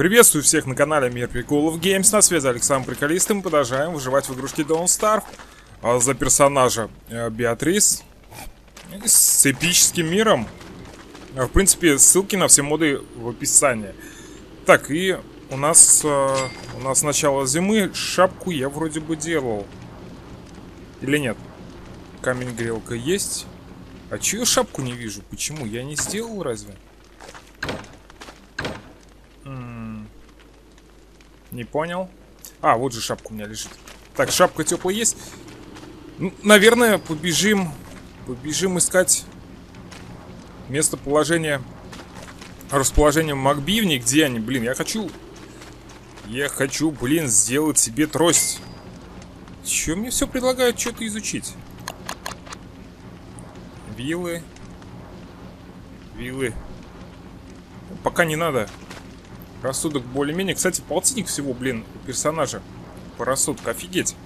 Приветствую всех на канале Мир Приколов Геймс, на связи Александр Приколист, и мы продолжаем выживать в игрушке Don't Starve а, за персонажа э, Беатрис с эпическим миром. А, в принципе, ссылки на все моды в описании. Так, и у нас, э, у нас начало зимы, шапку я вроде бы делал. Или нет? Камень-грелка есть. А чью шапку не вижу? Почему? Я не сделал разве? Не понял. А, вот же шапка у меня лежит. Так, шапка теплая есть. Ну, наверное, побежим. Побежим искать местоположение. Расположение Макбивни. Где они? Блин, я хочу... Я хочу, блин, сделать себе трость. Че мне все предлагают что-то изучить? Вилы. Вилы. Пока не надо. Рассудок более-менее. Кстати, полтинник всего, блин, у персонажа. По рассудку, офигеть.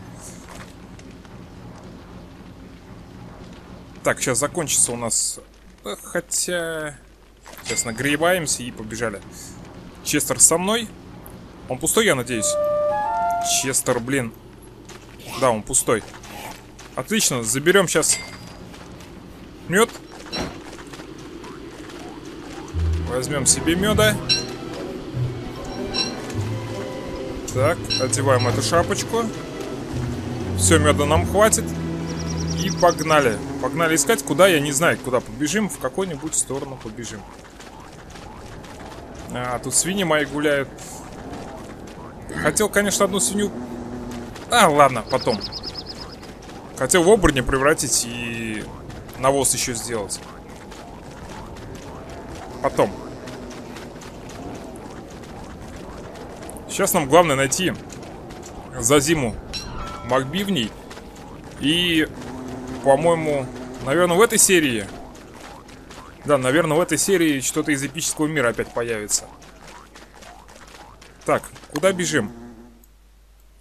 Так, сейчас закончится у нас... Э, хотя... Сейчас нагреваемся и побежали. Честер со мной. Он пустой, я надеюсь? Честер, блин. Да, он пустой. Отлично, заберем сейчас мед. Возьмем себе меда. Так, одеваем эту шапочку. Все, меда нам хватит. И погнали. Погнали искать, куда, я не знаю, куда побежим. В какую-нибудь сторону побежим. А, тут свиньи мои гуляют. Хотел, конечно, одну свинью... А, ладно, потом. Хотел в оборотня превратить и навоз еще сделать. Потом. Сейчас нам главное найти за зиму Макбивней. И, по-моему, наверное, в этой серии... Да, наверное, в этой серии что-то из эпического мира опять появится. Так, куда бежим?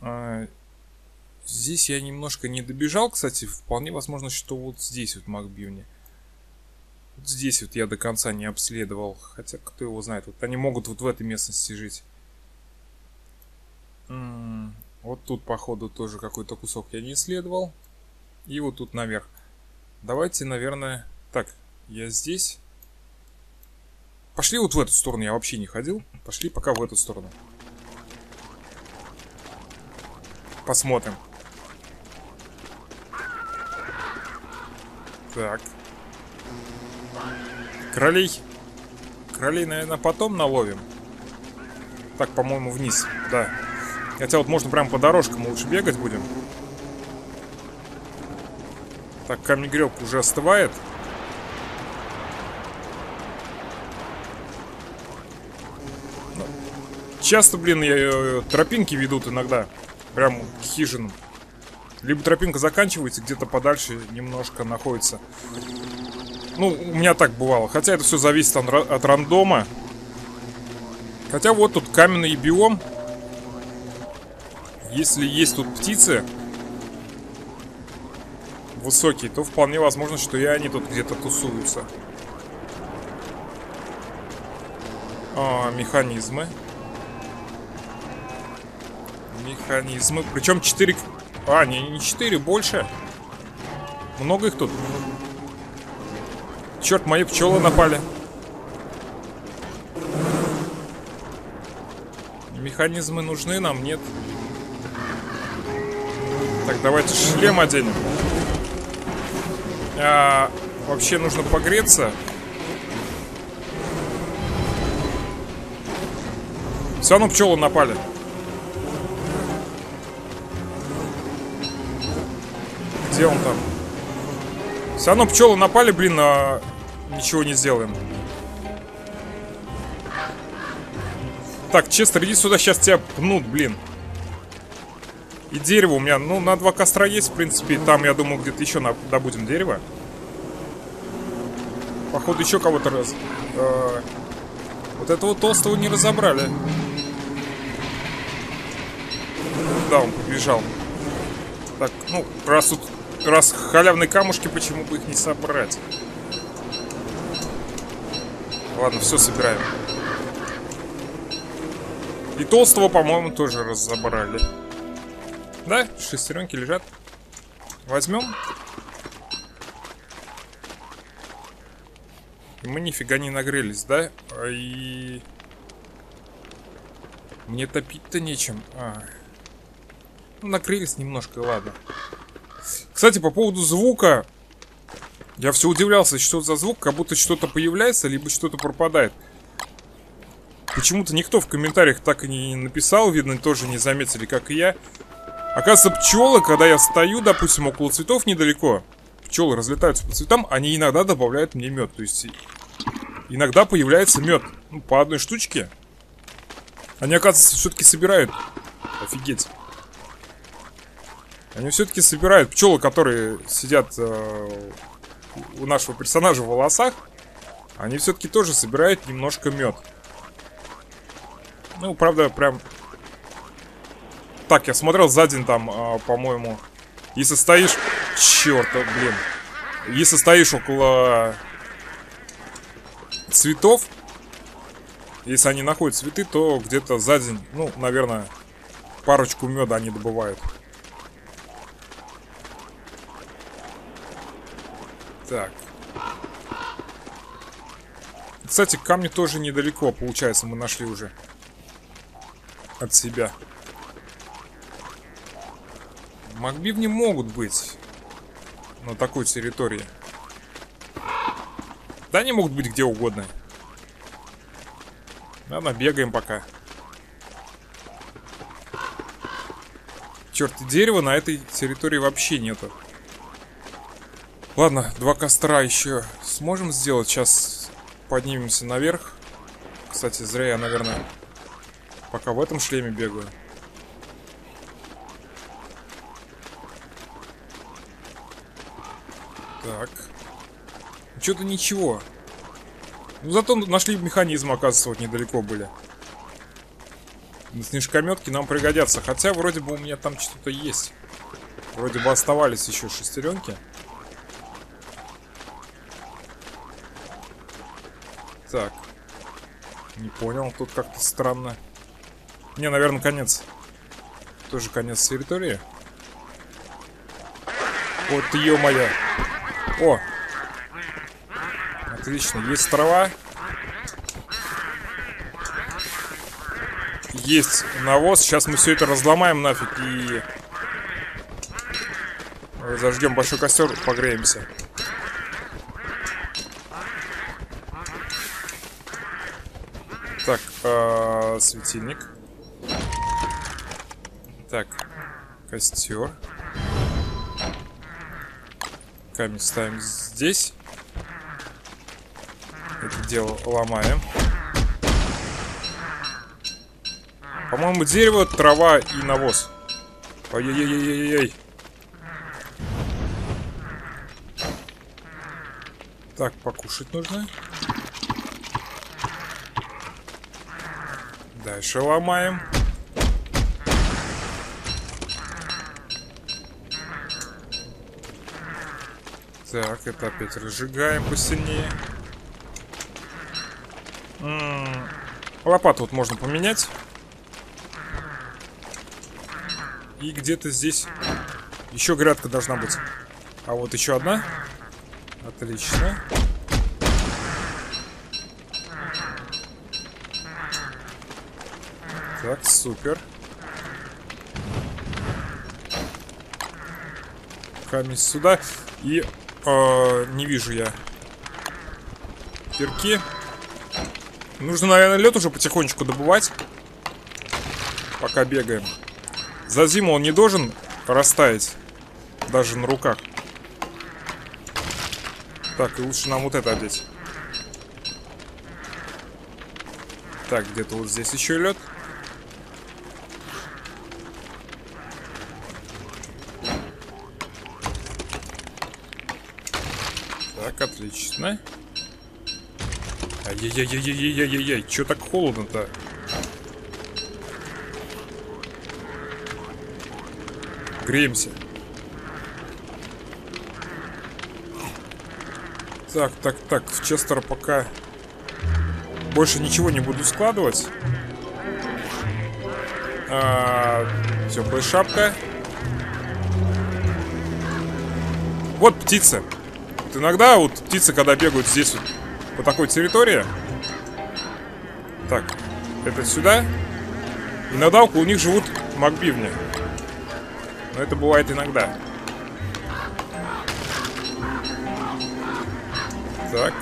А, здесь я немножко не добежал, кстати. Вполне возможно, что вот здесь вот Макбивни. Вот здесь вот я до конца не обследовал. Хотя, кто его знает. Вот они могут вот в этой местности жить. Вот тут, походу, тоже какой-то кусок я не исследовал. И вот тут наверх. Давайте, наверное... Так, я здесь. Пошли вот в эту сторону, я вообще не ходил. Пошли пока в эту сторону. Посмотрим. Так. Кролей. Кролей, наверное, потом наловим. Так, по-моему, вниз. Да. Хотя вот можно прям по дорожкам лучше бегать будем. Так, камень-грелка уже остывает. Ну, часто, блин, я, э, тропинки ведут иногда. Прям к хижинам. Либо тропинка заканчивается, где-то подальше немножко находится. Ну, у меня так бывало. Хотя это все зависит от рандома. Хотя вот тут каменный биом. Если есть тут птицы высокие, то вполне возможно, что и они тут где-то тусуются. А, механизмы. Механизмы. Причем 4... А, не, не 4, больше. Много их тут. Черт, мои пчелы напали. Механизмы нужны нам, нет? Нет. Давайте шлем оденем. А, вообще нужно погреться. Все равно пчелы напали. Где он там? Все равно пчелы напали, блин, а ничего не сделаем. Так, Честер, иди сюда, сейчас тебя пнут, блин. И дерево у меня, ну, на два костра есть, в принципе. Там, я думаю, где-то еще добудем дерево. Походу, еще кого-то раз... Э, вот этого толстого не разобрали. Да, он побежал. Так, ну, раз тут... Раз халявные камушки, почему бы их не собрать? Ладно, все собираем. И толстого, по-моему, тоже разобрали. Да, шестеренки лежат. Возьмем. Мы нифига не нагрелись, да? И... Мне топить-то нечем. А. Ну, накрылись немножко, ладно. Кстати, по поводу звука. Я все удивлялся, что за звук, как будто что-то появляется, либо что-то пропадает. Почему-то никто в комментариях так и не написал, видно, тоже не заметили, как и я. Оказывается, пчелы, когда я стою, допустим, около цветов недалеко, пчелы разлетаются по цветам, они иногда добавляют мне мед. То есть иногда появляется мед. Ну, по одной штучке. Они, оказывается, все-таки собирают. Офигеть. Они все-таки собирают пчелы, которые сидят э, у нашего персонажа в волосах. Они все-таки тоже собирают немножко мед. Ну, правда, прям... Так, я смотрел за день там, э, по-моему... Если стоишь... Черт, блин. Если стоишь около цветов, если они находят цветы, то где-то за день, ну, наверное, парочку меда они добывают. Так. Кстати, камни тоже недалеко, получается, мы нашли уже. От себя. Макбивни могут быть на такой территории. Да они могут быть где угодно. Ладно, бегаем пока. Черт, дерева на этой территории вообще нету. Ладно, два костра еще сможем сделать. Сейчас поднимемся наверх. Кстати, зря я, наверное, пока в этом шлеме бегаю. Так. Что-то ничего. Ну, зато нашли механизм, оказывается, вот недалеко были. Снежкометки нам пригодятся. Хотя, вроде бы, у меня там что-то есть. Вроде бы оставались еще шестеренки. Так. Не понял, тут как-то странно. Не, наверное, конец. Тоже конец территории. Вот, ё-моё. О, Отлично, есть трава. Есть навоз. Сейчас мы все это разломаем нафиг и зажгем большой костер, погреемся. Так, э -э, светильник. Так, костер. Камень ставим здесь это дело ломаем. По-моему, дерево, трава и навоз. Ой-ой-ой-ой-ой. Так, покушать нужно. Дальше ломаем. Так, это опять разжигаем посильнее. Лопату вот можно поменять. И где-то здесь еще грядка должна быть. А вот еще одна. Отлично. Так, супер. Камень сюда. И э, не вижу я кирки. Нужно, наверное, лед уже потихонечку добывать. Пока бегаем. За зиму он не должен растаять. Даже на руках. Так, и лучше нам вот это одеть. Так, где-то вот здесь еще лед. Так, отлично. Ай-яй-яй-яй-яй-яй-яй, чё так холодно-то? Греемся. Так, так, так, в Честер пока больше ничего не буду складывать. А, теплая шапка. Вот птица. Вот иногда вот птицы, когда бегают здесь вот по такой территории. Так, это сюда. Иногда около них живут макбивни. Но это бывает иногда. Так.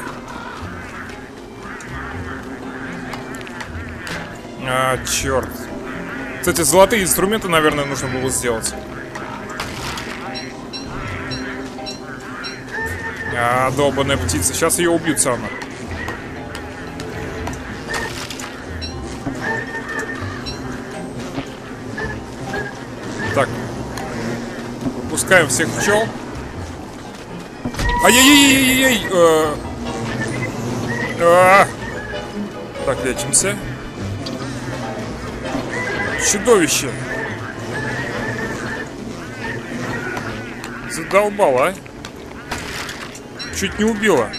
А, черт. Кстати, золотые инструменты, наверное, нужно было сделать. А, долбанная птица. Сейчас ее убьют сама. Так. Выпускаем всех пчел. Ай-яй-яй-яй-яй! Э. А. Так, лечимся. Чудовище! Задолбало, а? Чуть не убило.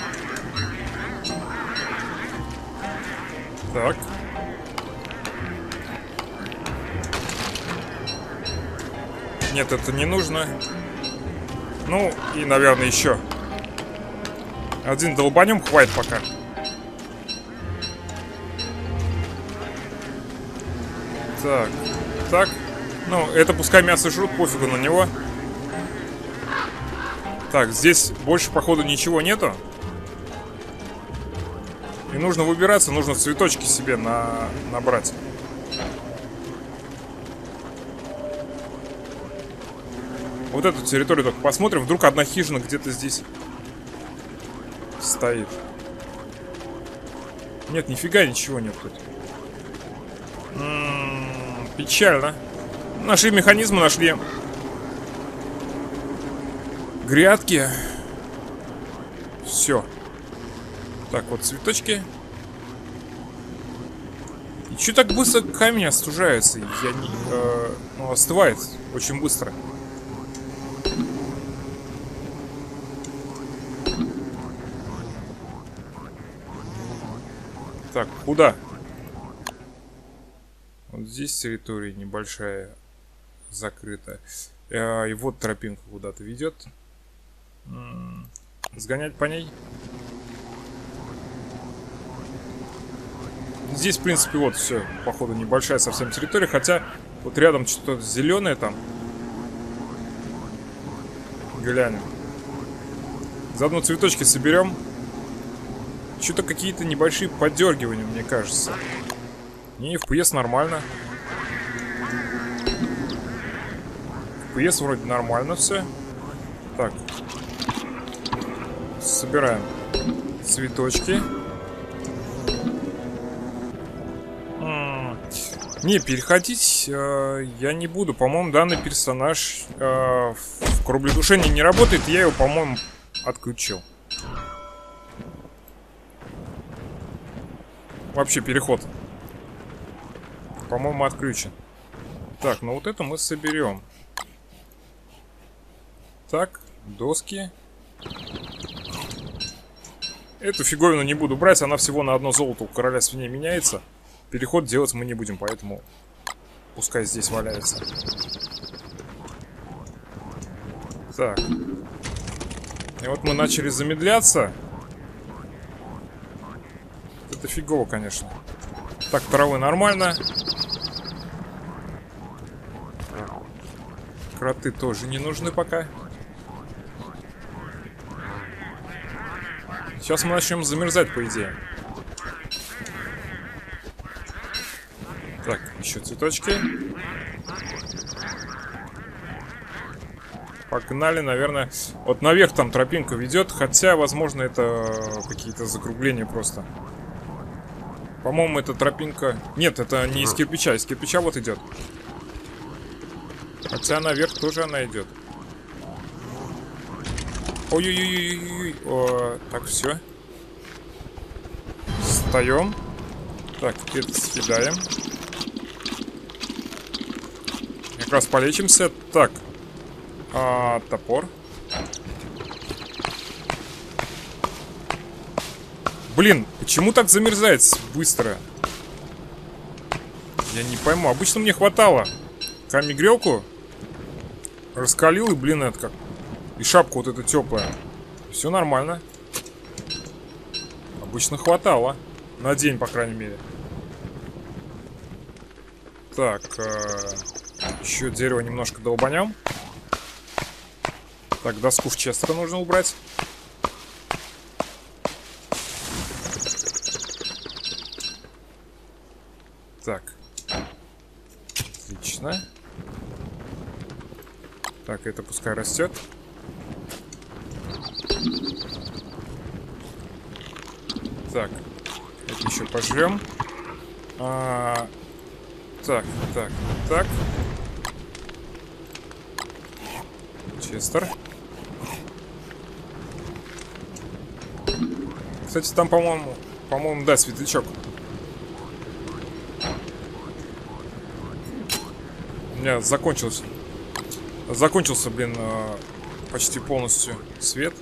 Нет, это не нужно. Ну, и, наверное, еще. Один долбанем хватит пока. Так, так. Ну, это пускай мясо жрут, пофигу на него. Так, здесь больше, походу, ничего нету. И нужно выбираться, нужно цветочки себе на... набрать. Вот эту территорию только посмотрим. Вдруг одна хижина где-то здесь стоит. Нет, нифига ничего нет тут. М -м -м, печально. Нашли механизмы, нашли грядки. Все. Так, вот цветочки. И что так быстро камень остужается? Я не... Э, ну, остывает очень быстро. Так, куда? Вот здесь территория небольшая, закрытая. Э, и вот тропинка куда-то ведет. Сгонять по ней. Здесь, в принципе, вот все, походу, небольшая совсем территория. Хотя, вот рядом что-то зеленое там. Глянем. Заодно цветочки соберем. Что-то какие-то небольшие подергивания, мне кажется. Не, FPS нормально. FPS вроде нормально все. Так. Собираем цветочки. Не, переходить э, я не буду. По-моему, данный персонаж э, в круглодушении не работает. Я его, по-моему, отключил. Вообще переход. По-моему, отключен. Так, ну вот это мы соберем. Так, доски. Эту фиговину не буду брать, она всего на одно золото у короля свиней меняется. Переход делать мы не будем, поэтому пускай здесь валяется. Так. И вот мы начали замедляться это фигово, конечно. Так, травы нормально. Кроты тоже не нужны пока. Сейчас мы начнем замерзать, по идее. Так, еще цветочки. Погнали, наверное. Вот наверх там тропинка ведет, хотя, возможно, это какие-то закругления просто. По-моему, это тропинка... Нет, это не из кирпича. Из кирпича вот идет. Хотя наверх тоже она идет. Ой-ой-ой-ой-ой. Так, все. Встаем. Так, это съедаем. Как раз полечимся. Так. А, топор. Блин, почему так замерзает быстро? Я не пойму. Обычно мне хватало. Камень грелку раскалил, и, блин, это как... И шапка вот эта теплая. Все нормально. Обычно хватало. На день, по крайней мере. Так, э, еще дерево немножко долбанем. Так, доску в Честера нужно убрать. Так. Отлично. Так, это пускай растет. Так. Это еще пожрем. А, так, так, так. Честер. Кстати, там, по-моему, по-моему, да, светлячок. Меня закончился. Закончился, блин, э, почти полностью свет.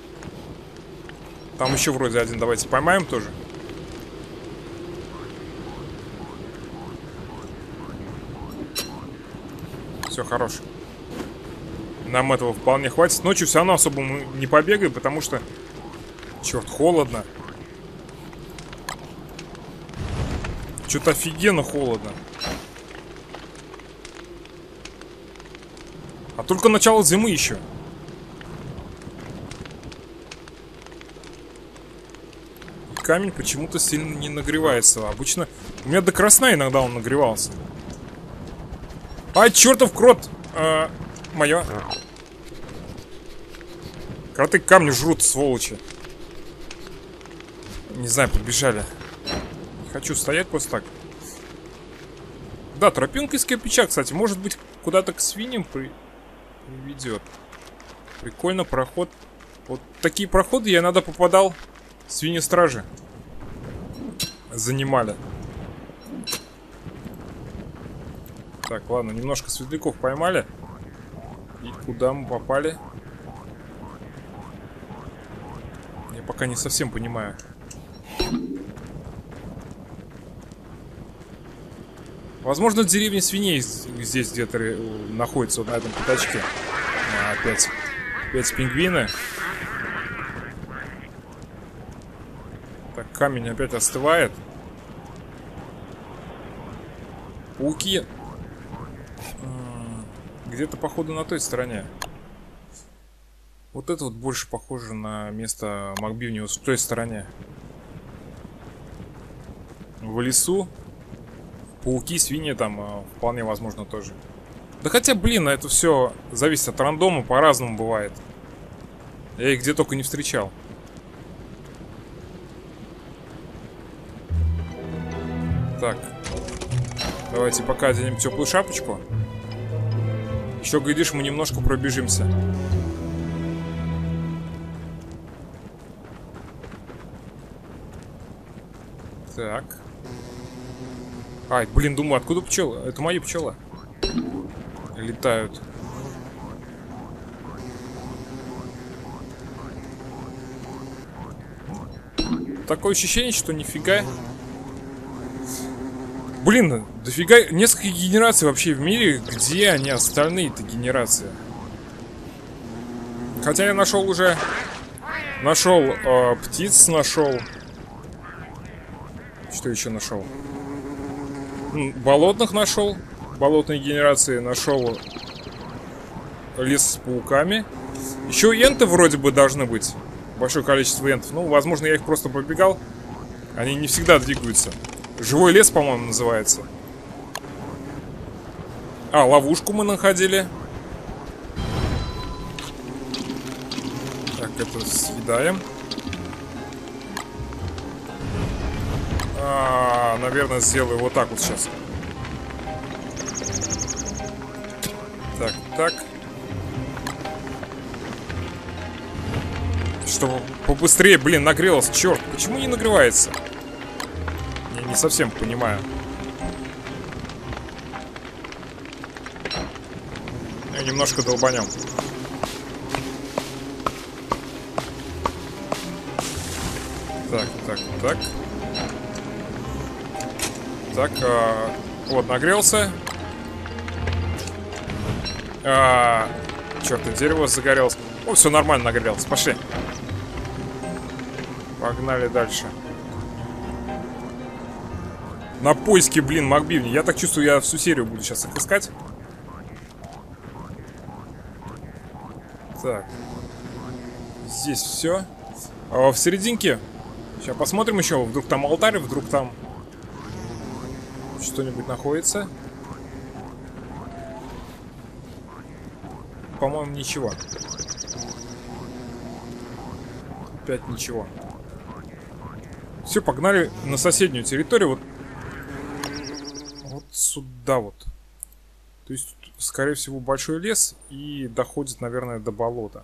Там еще вроде один. Давайте поймаем тоже. Все, хорош. Нам этого вполне хватит. Ночью все равно особо мы не побегаем, потому что... Черт, холодно. Что-то офигенно холодно. Только начало зимы еще. Камень почему-то сильно не нагревается. Обычно у меня до красна иногда он нагревался. А, чертов крот! А, мое. Кроты камни жрут, сволочи. Не знаю, побежали. Хочу стоять просто так. Да, тропинка из кирпича, кстати, может быть, куда-то к свиньям при... приведет. Прикольно, проход. Вот такие проходы я иногда попадал. Свиньи-стражи. Занимали. Так, ладно, немножко светляков поймали. И куда мы попали? Я пока не совсем понимаю. Возможно, деревня свиней здесь где-то находится вот на этом пятачке. А, опять, опять пингвины. Так, камень опять остывает. Пауки. Где-то, походу, на той стороне. Вот это вот больше похоже на место Макбивни, вот в той стороне. В лесу Пауки, свиньи там э, вполне возможно тоже. Да хотя, блин, это все зависит от рандома, по-разному бывает. Я их где только не встречал. Так. Давайте пока оденем теплую шапочку. Еще, глядишь, мы немножко пробежимся. Так. Ай, блин, думаю, откуда пчелы? Это мои пчелы. Летают. Такое ощущение, что нифига... Блин, дофига... Несколько генераций вообще в мире. Где они остальные-то генерации? Хотя я нашел уже... Нашел э, птиц, нашел. Что еще нашел? Болотных нашел. Болотной генерации нашел лес с пауками. Еще энты вроде бы должны быть. Большое количество энтов. Ну, возможно, я их просто пробегал. Они не всегда двигаются. Живой лес, по-моему, называется. А, ловушку мы находили. Так, это съедаем. Наверное, сделаю вот так вот сейчас. Так, так. Чтобы побыстрее, блин, нагрелось. Черт, почему не нагревается? Я не совсем понимаю. Я немножко долбанем. Так, так, так. Так, а, Вот, нагрелся. А, черт, дерево загорелось. О, все нормально нагрелось. Пошли. Погнали дальше. На поиски, блин, Макбивни. Я так чувствую, я всю серию буду сейчас их искать. Так. Здесь все. А в серединке. Сейчас посмотрим еще. Вдруг там алтарь, вдруг там что-нибудь находится. По-моему, ничего. Опять ничего. Все, погнали на соседнюю территорию. Вот, вот сюда вот. То есть, скорее всего, большой лес и доходит, наверное, до болота.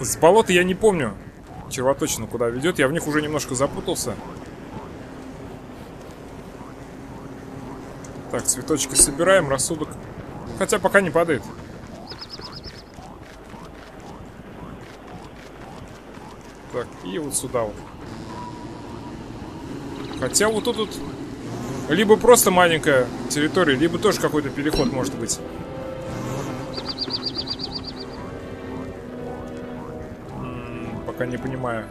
С болота я не помню червоточину куда ведет. Я в них уже немножко запутался. Так, цветочки собираем, рассудок. Хотя пока не падает. Так, и вот сюда вот. Хотя вот тут вот либо просто маленькая территория, либо тоже какой-то переход может быть. Пока не понимаю.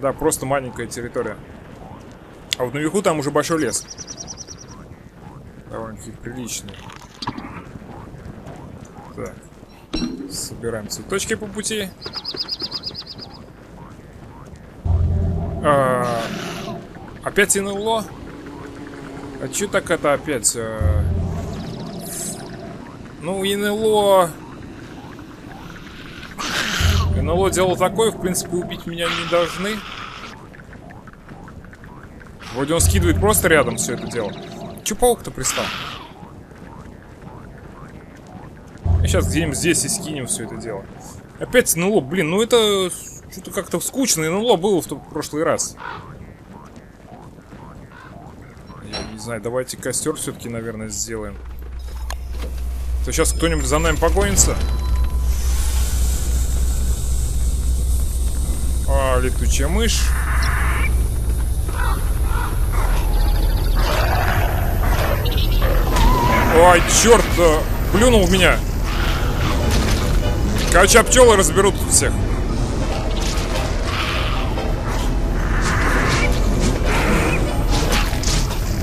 Да, просто маленькая территория. А вот наверху там уже большой лес. Довольно-таки приличный. Так. Собираем цветочки по пути. А, опять НЛО? А че так это опять? А... Ну, НЛО... НЛО дело такое, в принципе, убить меня не должны. Вроде он скидывает просто рядом все это дело. Че паук-то пристал? Сейчас где-нибудь здесь и скинем все это дело. Опять НЛО, блин, ну это что-то как-то скучно. НЛО было в прошлый раз. Я не знаю, давайте костер все-таки, наверное, сделаем. То сейчас кто-нибудь за нами погонится. Летучая мышь. Ой, черт, плюнул в меня. Короче, пчелы разберут всех.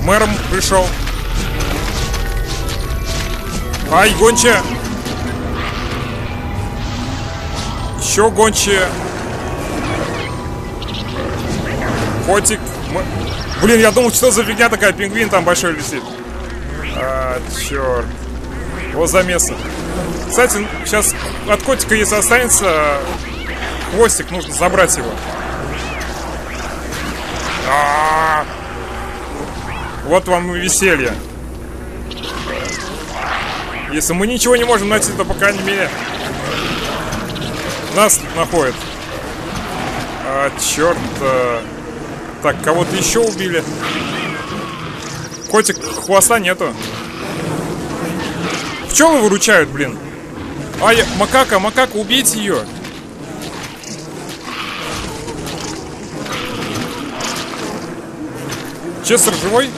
Мэром пришел. Ай, гончая. Еще гончая. Котик. Блин, я думал, что за фигня такая, пингвин там большой висит. А, черт. Вот замеса. Кстати, сейчас от котика, если останется хвостик, нужно забрать его. А -а -а. Вот вам и веселье. Если мы ничего не можем найти, то, по крайней мере, нас находят. А, черт. -а. Так, кого-то еще убили. Котик, хвоста нету. Пчелы выручают, блин. А, я... макака, макака, убейте ее. Честер живой?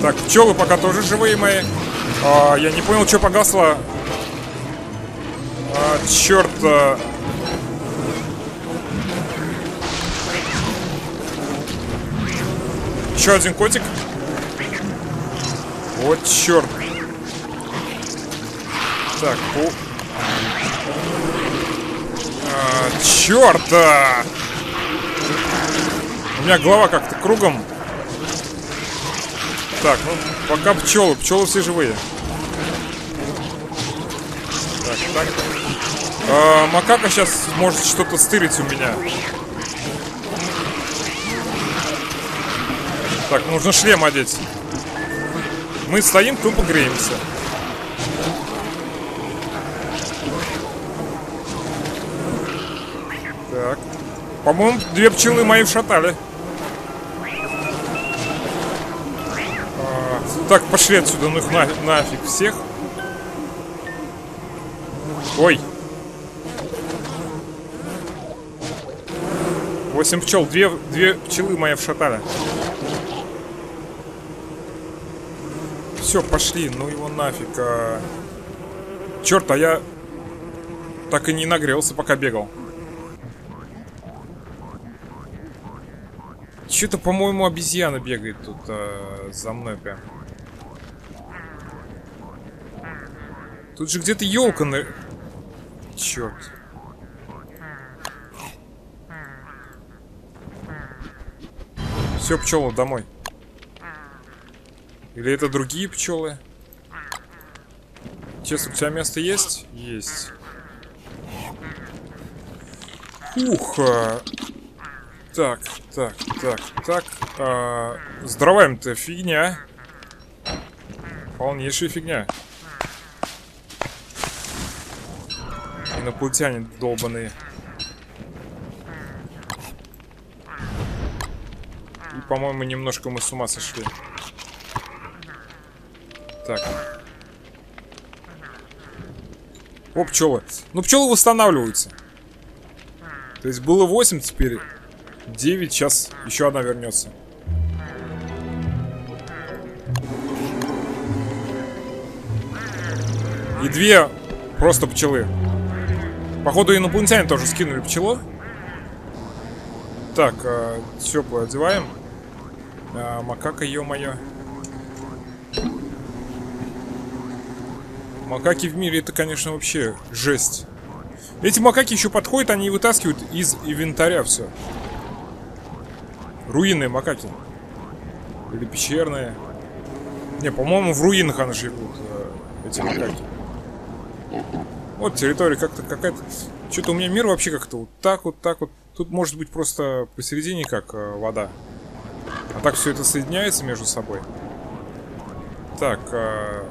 Так, пчелы пока тоже живые мои. А, я не понял, что погасло. А, черт. А... Еще один котик. Вот черт. Так, по... А, черт! А! У меня голова как-то кругом. Так, ну, пока пчелы. Пчелы все живые. Так, так. А, макака сейчас может что-то стырить у меня. Так, нужно шлем одеть. Мы стоим, тупо греемся. Так. По-моему, две пчелы мои вшатали. А, так, пошли отсюда, ну их на, нафиг всех. Ой. Восемь пчел, две, две пчелы мои вшатали. Все, пошли. Ну его нафиг. А... Черт, а я так и не нагрелся, пока бегал. Что-то, по-моему, обезьяна бегает тут а, за мной прям. Тут же где-то елка на... Черт. Все, пчелы, домой. Или это другие пчелы? Честно, у тебя место есть? Есть. Ух. А... Так, так, так, так. А... С дровами-то фигня. Полнейшая фигня. Инопланетяне долбаные. по-моему, немножко мы с ума сошли. Так. О, пчелы. Ну, пчелы восстанавливаются. То есть было 8, теперь 9, сейчас еще одна вернется. И две просто пчелы. Походу инопланетяне тоже скинули пчелу. Так, э, теплое одеваем. А, макака, ё-моё. Макаки в мире это, конечно, вообще жесть. Эти макаки еще подходят, они вытаскивают из инвентаря все. Руинные макаки. Или пещерные. Не, по-моему, в руинах они живут, э, эти макаки. Вот территория как-то какая-то... Что-то у меня мир вообще как-то вот так вот, так вот. Тут может быть просто посередине как э, вода. А так все это соединяется между собой. Так, а...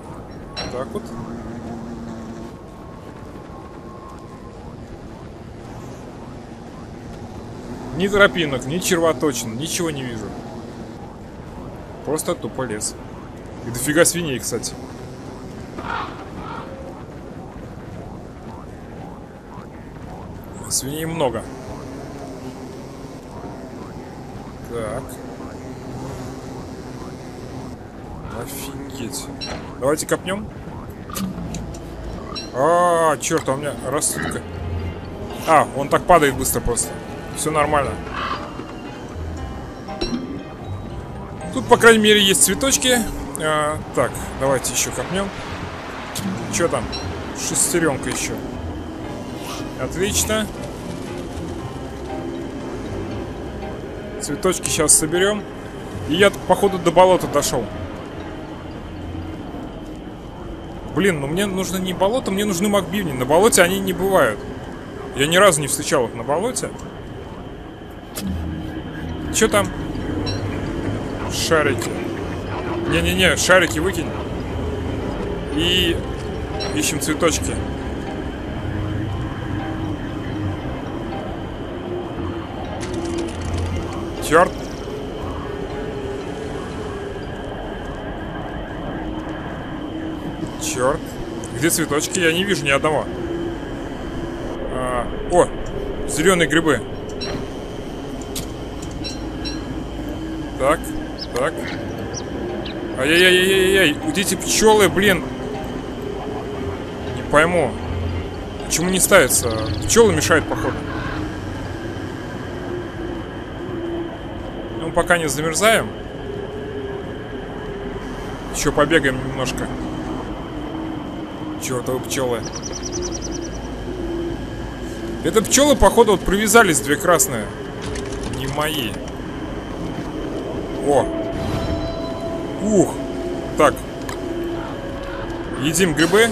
так вот. Ни тропинок, ни червоточин, ничего не вижу. Просто тупо лес. И дофига свиней, кстати. Свиней много. Так. Офигеть. Давайте копнем. А, -а, -а черт, у меня рассудка. А, он так падает быстро просто. Все нормально. Тут, по крайней мере, есть цветочки. А, так, давайте еще копнем. Что там? Шестеренка еще. Отлично. Цветочки сейчас соберем. И я, походу, до болота дошел. Блин, ну мне нужно не болото, мне нужны макбивни. На болоте они не бывают. Я ни разу не встречал их на болоте. Че там? Шарики. Не-не-не, шарики выкинь. И ищем цветочки. Черт. Черт. Где цветочки? Я не вижу ни одного. А, о, зеленые грибы. Так, так. Ай-яй-яй-яй-яй, вот эти пчелы, блин. Не пойму. Почему не ставится? Пчелы мешают, походу. Ну, пока не замерзаем. Еще побегаем немножко. Чертовы пчелы. Это пчелы, походу, вот привязались две красные. Не мои. О! Ух! Так. Едим грибы.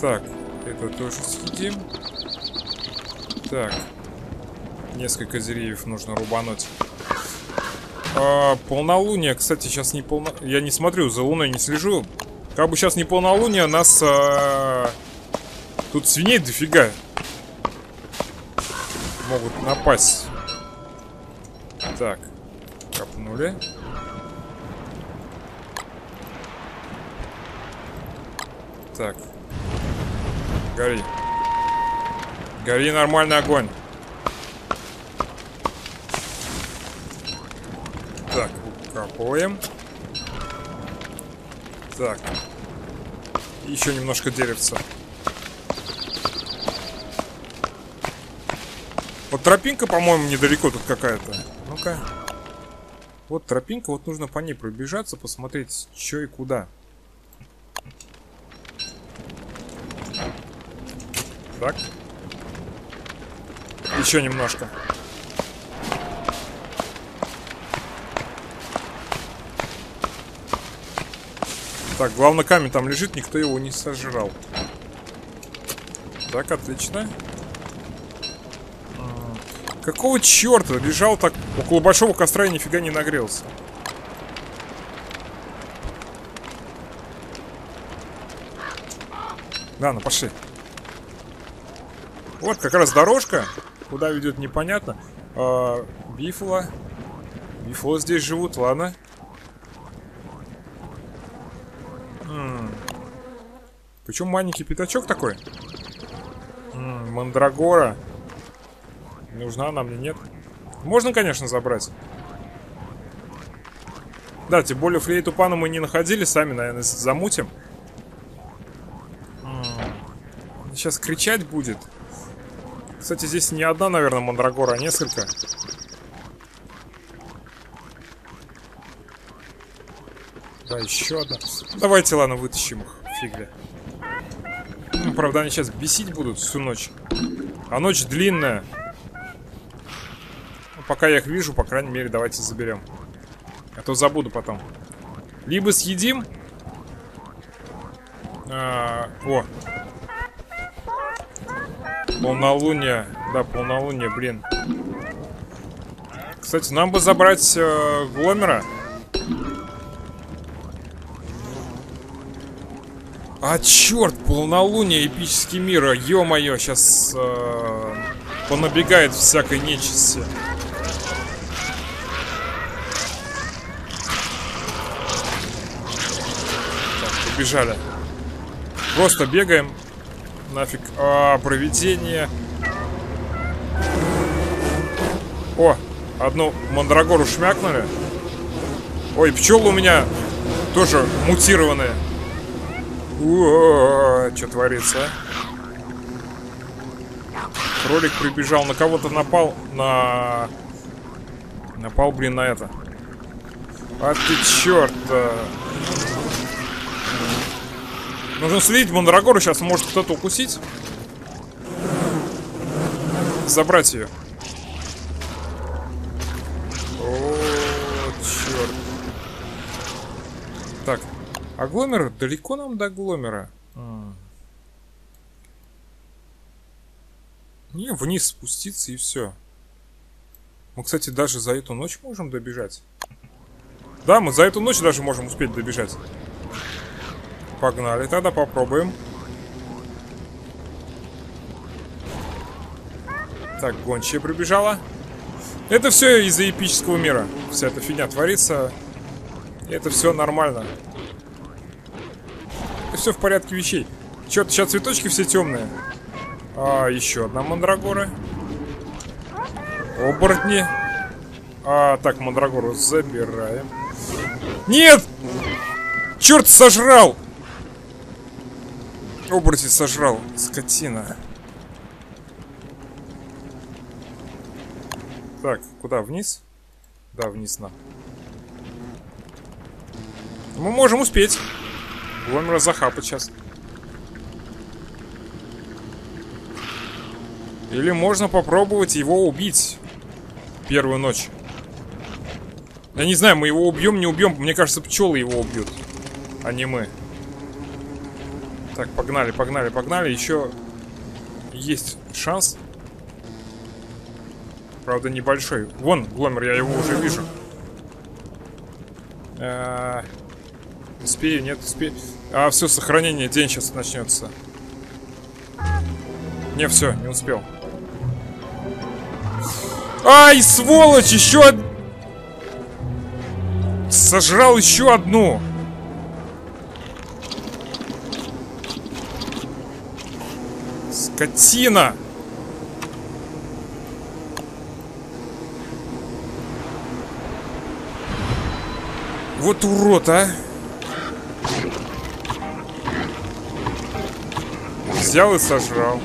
Так, это тоже съедим. Так. Несколько деревьев нужно рубануть. А, полнолуние, кстати, сейчас не полно... Я не смотрю, за луной не слежу. Как бы сейчас не полнолуние, нас... А... Тут свиней дофига. Могут напасть. Так. Копнули. Так. Гори. Гори нормальный огонь. Так, укапываем. Так. Еще немножко деревца. Вот тропинка, по-моему, недалеко тут какая-то. Ну-ка. Вот тропинка, вот нужно по ней пробежаться, посмотреть, что и куда. Так. Еще немножко. Так, главный камень там лежит, никто его не сожрал. Так, отлично. Какого черта? Лежал так около большого костра и нифига не нагрелся. Ладно, пошли. Вот как раз дорожка. Куда ведет, непонятно. А, бифла. Бифло здесь живут, ладно. Почему маленький пятачок такой? М -м, мандрагора. Нужна она мне, нет? Можно, конечно, забрать. Да, тем более флейту пану мы не находили, сами, наверное, замутим. Сейчас кричать будет. Кстати, здесь не одна, наверное, мандрагора, а несколько. Да, еще одна. Давайте, ладно, вытащим их. Фигля. Правда, они сейчас бесить будут всю ночь. А ночь длинная. Пока я их вижу, по крайней мере, давайте заберем. А то забуду потом. Либо съедим. А, о, Полнолуние. Да, полнолуние, блин. Кстати, нам бы забрать э, Гломера. А, черт, полнолуние, эпический мир. Ё-моё, сейчас э, понабегает всякой нечисти. Побежали. Просто бегаем нафиг. А, проведение. О, одну мандрагору шмякнули. Ой, пчелы у меня тоже мутированные. Что творится, а? Кролик прибежал, на кого-то напал, на... Напал, блин, на это. А ты черт! Нужно следить Мандрагору, сейчас может кто-то укусить. Забрать ее. О, черт. Так, а Гломер, далеко нам до Гломера? А. Не, вниз спуститься и все. Мы, кстати, даже за эту ночь можем добежать. Да, мы за эту ночь даже можем успеть добежать. Погнали, тогда попробуем. Так, гончая прибежала. Это все из-за эпического мира. Вся эта фигня творится. Это все нормально. Это все в порядке вещей. Че-то сейчас цветочки все темные. А, еще одна мандрагора. Оборотни. А, так, мандрагору забираем. Нет! Черт сожрал! Оборотень сожрал, скотина. Так, куда? Вниз? Да, вниз на. Мы можем успеть. Будем захапать сейчас. Или можно попробовать его убить первую ночь. Я не знаю, мы его убьем, не убьем. Мне кажется, пчелы его убьют, а не мы. Так, погнали, погнали, погнали. Еще есть шанс. Правда, небольшой. Вон, Гломер, я его уже вижу. А -а -а. Успею, нет, успею. А, все, сохранение, день сейчас начнется. Не, все, не успел. Ай, сволочь, еще... Сожрал еще одну. скотина! Вот урод, а! Взял и сожрал.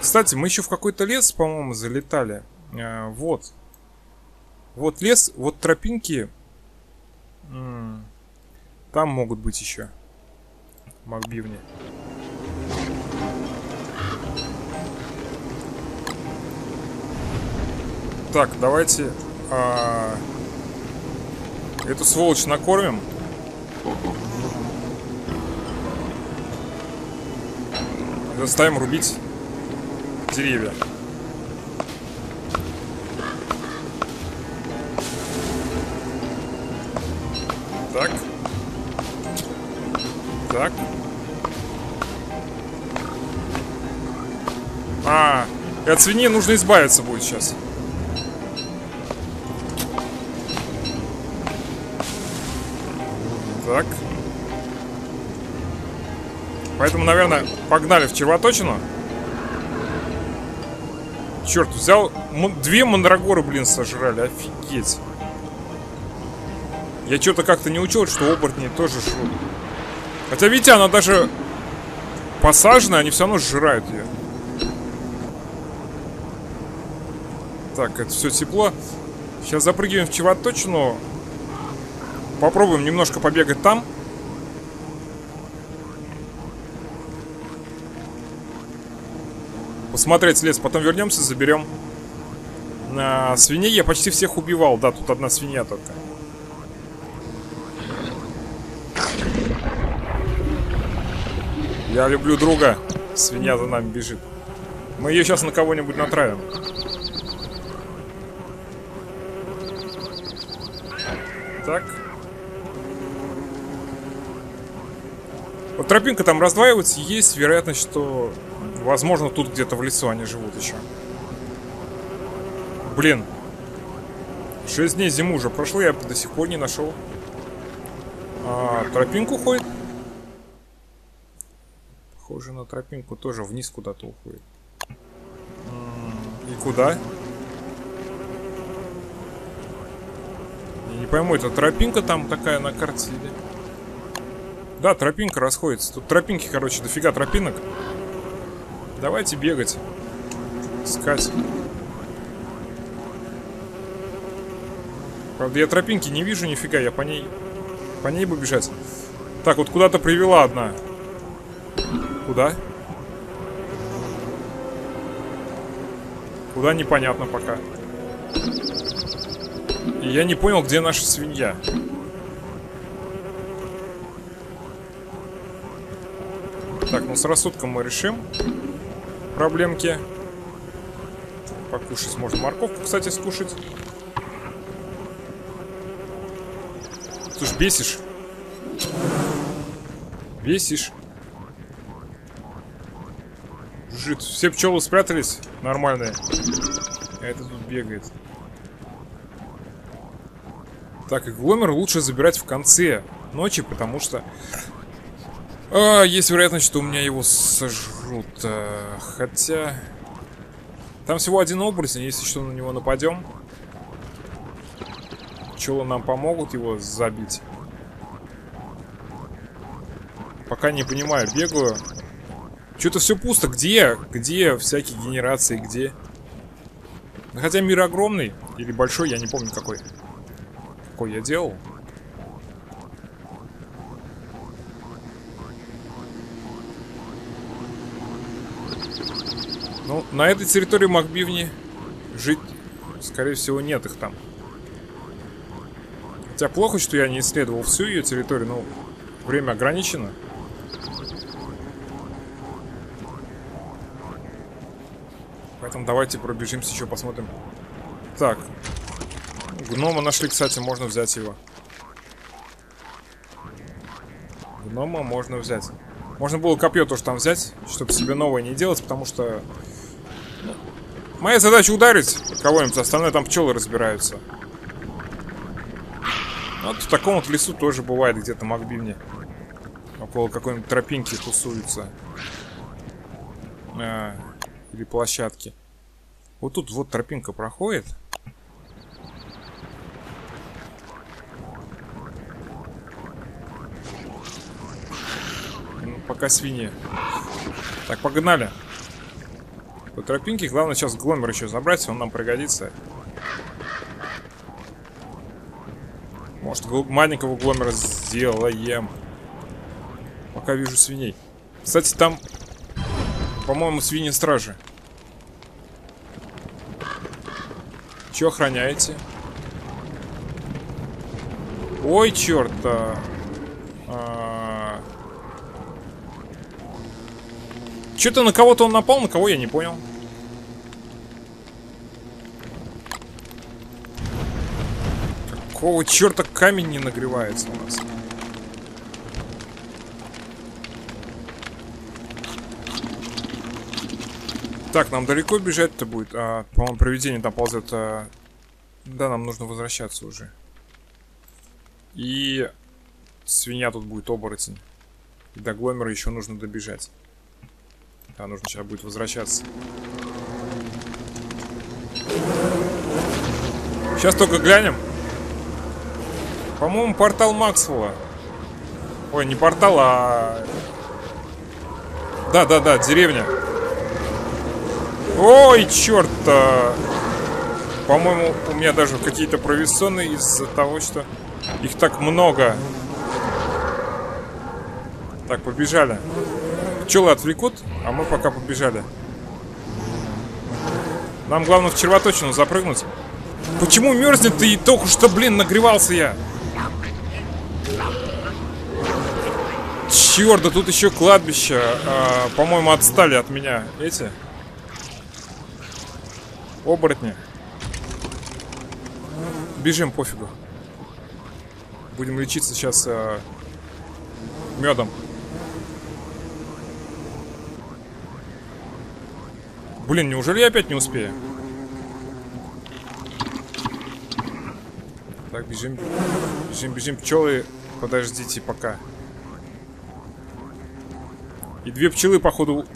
Кстати, мы еще в какой-то лес, по-моему, залетали. А, вот. Вот лес, вот тропинки. Там могут быть еще. Макбивни. Так, давайте а, эту сволочь накормим. Заставим рубить деревья. Так. Так. И от свиньи нужно избавиться будет сейчас. Так. Поэтому, наверное, погнали в червоточину. Черт, взял... Две мандрагоры, блин, сожрали. Офигеть. Я что-то как-то не учел, что оборотни тоже жрут. Хотя, видите, она даже посаженная, они все равно сжирают ее. Так, это все тепло. Сейчас запрыгиваем в червоточину. Попробуем немножко побегать там. Посмотреть лес, потом вернемся, заберем. А, свиней я почти всех убивал. Да, тут одна свинья только. Я люблю друга. Свинья за нами бежит. Мы ее сейчас на кого-нибудь натравим. Так. Вот тропинка там раздваивается, есть вероятность, что, возможно, тут где-то в лесу они живут еще. Блин. Шесть дней зимы уже прошло, я до сих пор не нашел. А, тропинку ходит. Похоже на тропинку тоже вниз куда-то уходит. И куда? Я не пойму, это тропинка там такая на карте или... Да, тропинка расходится. Тут тропинки, короче, дофига тропинок. Давайте бегать. Искать. Правда, я тропинки не вижу нифига, я по ней... По ней бы бежать. Так, вот куда-то привела одна. Куда? Куда непонятно пока. И я не понял, где наша свинья. Так, ну с рассудком мы решим проблемки. Покушать можно морковку, кстати, скушать. Слушай, бесишь. Бесишь бежит. Все пчелы спрятались. Нормальные. А это тут бегает. Так, и гломер лучше забирать в конце ночи, потому что... А, есть вероятность, что у меня его сожрут. А, хотя... Там всего один оборотень, если что, на него нападем. Пчелы нам помогут его забить. Пока не понимаю, бегаю. Что-то все пусто. Где? Где всякие генерации? Где? Ну, хотя мир огромный. Или большой, я не помню какой. Какой я делал. На этой территории Макбивни жить, скорее всего, нет их там. Хотя плохо, что я не исследовал всю ее территорию, но время ограничено. Поэтому давайте пробежимся еще, посмотрим. Так. Гнома нашли, кстати, можно взять его. Гнома можно взять. Можно было копье тоже там взять, чтобы себе новое не делать, потому что... Моя задача ударить кого-нибудь, остальное там пчелы разбираются. А вот в таком вот лесу тоже бывает где-то Макби. Около какой-нибудь тропинки тусуются. А, или площадки. Вот тут вот тропинка проходит. Ну, пока свиньи. Так, погнали. По тропинке. Главное сейчас гломер еще забрать, он нам пригодится. Может, маленького гломера сделаем. Пока вижу свиней. Кстати, там, по-моему, свиньи-стражи. Че охраняете? Ой, черт. А... Что-то на кого-то он напал, на кого я не понял. Какого черта камень не нагревается у нас? Так, нам далеко бежать-то будет. А, По-моему, проведение там ползет. А... Да, нам нужно возвращаться уже. И свинья тут будет оборотень. И до гломера еще нужно добежать. Да, нужно сейчас будет возвращаться. Сейчас только глянем. По-моему, портал Максвелла. Ой, не портал, а... Да, да, да, деревня. Ой, черт! По-моему, у меня даже какие-то провисоны из-за того, что их так много. Так, побежали. Пчелы отвлекут, а мы пока побежали. Нам главное в червоточину запрыгнуть. Почему мерзнет ты и только что, блин, нагревался я? Черт, да тут еще кладбище. А, По-моему, отстали от меня эти. Оборотни. Бежим, пофигу. Будем лечиться сейчас э, медом. Блин, неужели я опять не успею? Так, бежим. Бежим, бежим. Пчелы, подождите пока. И две пчелы, походу,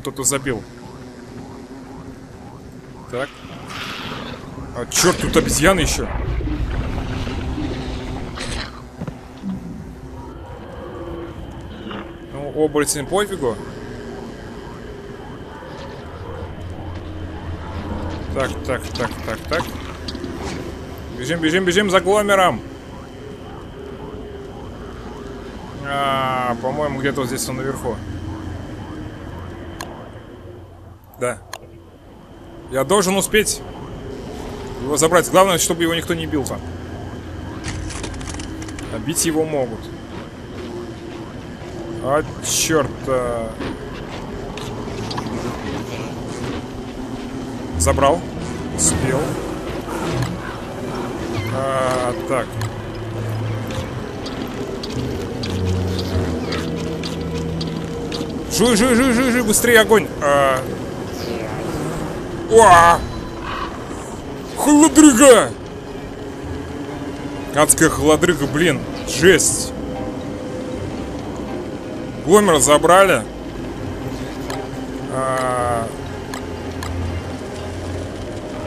кто-то забил. Так. А, черт, тут обезьяны еще. Ну, оборотень пофигу. Так, так, так, так, так. Бежим, бежим, бежим за гломером. А, по-моему, где-то вот здесь он наверху. Да. Я должен успеть его забрать. Главное, чтобы его никто не бил там. А бить его могут. А, черт. -а. Забрал. Успел. А, так. Жуй, жуй, жуй, жуй, жуй, быстрее огонь. А, о! Холодрыга! Адская холодрыга, блин. Жесть. Гомер забрали.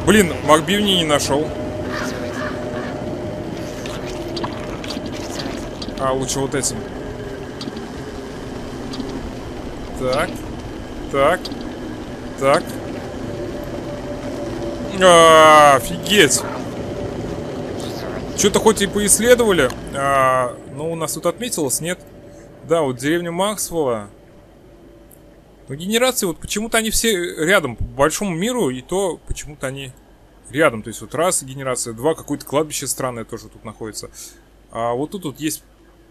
Блин, Макбивни не нашел. А, лучше вот этим. Так. Так. Так. А, офигеть. Что-то хоть и поисследовали, а, но у нас тут отметилось, нет? Да, вот деревня Максвелла. Но генерации, вот почему-то они все рядом по большому миру, и то почему-то они рядом. То есть вот раз генерация, два, какое-то кладбище странное тоже тут находится. А вот тут вот есть,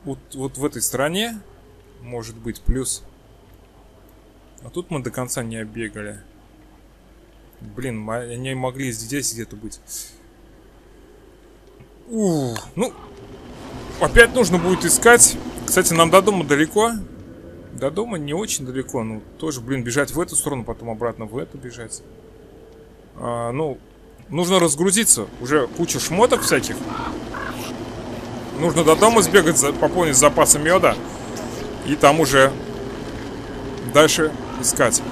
вот, вот в этой стороне, может быть, плюс. А тут мы до конца не оббегали. Блин, они могли здесь где-то быть. Ух, ну, опять нужно будет искать. Кстати, нам до дома далеко. До дома не очень далеко. Ну, тоже, блин, бежать в эту сторону, потом обратно в эту бежать. А, ну, нужно разгрузиться. Уже куча шмоток всяких. Нужно до дома сбегать, за, пополнить запасы меда. И там уже дальше искать.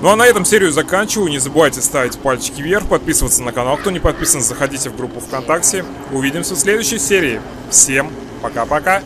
Ну а на этом серию заканчиваю. Не забывайте ставить пальчики вверх, подписываться на канал. Кто не подписан, заходите в группу ВКонтакте. Увидимся в следующей серии. Всем пока-пока.